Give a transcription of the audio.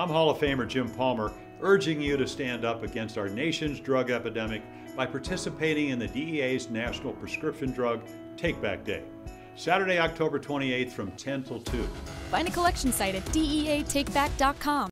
I'm Hall of Famer Jim Palmer, urging you to stand up against our nation's drug epidemic by participating in the DEA's National Prescription Drug Take Back Day. Saturday, October 28th from 10 till 2. Find a collection site at deatakeback.com.